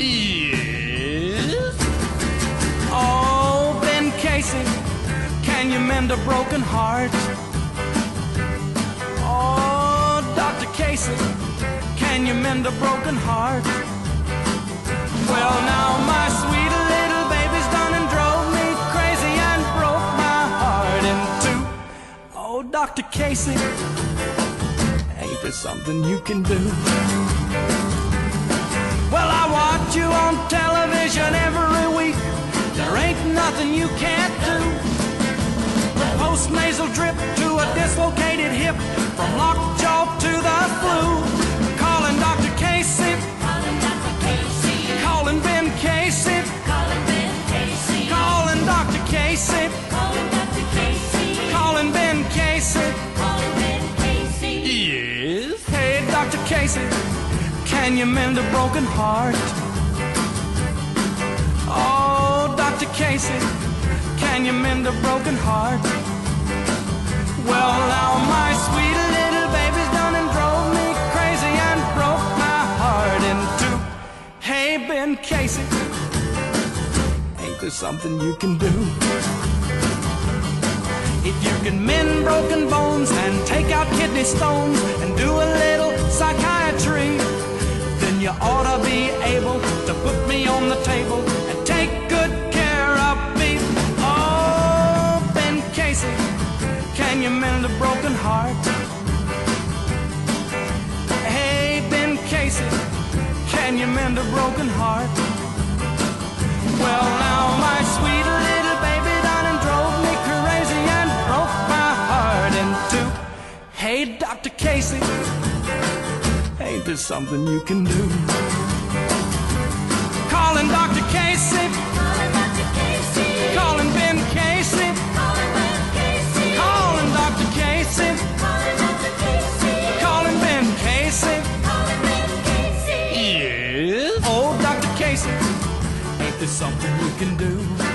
Yes. Oh, Ben Casey, can you mend a broken heart? Oh, Dr. Casey, can you mend a broken heart? Well, now my Dr. Casey, ain't there something you can do? Well, I watch you on television every week. There ain't nothing you can't do. From post nasal drip to a dislocated hip, from lockjaw to Dr. Can you mend a broken heart? Oh, Dr. Casey, can you mend a broken heart? Well, now my sweet little baby's done and drove me crazy and broke my heart in two. Hey, Ben Casey, ain't there something you can do? If you can mend broken bones and take out kidney stones you ought to be able to put me on the table and take good care of me. Oh, Ben Casey, can you mend a broken heart? Hey, Ben Casey, can you mend a broken heart? Well, ain't there something you can do? Calling Dr. Casey, Calling Dr. Casey. calling Ben Casey, Calling Ben Casey. calling Dr. Casey, Calling Dr. Casey. calling Ben Casey. Calling Ben Casey. Yes. Oh, Dr. Casey, ain't there something you can do?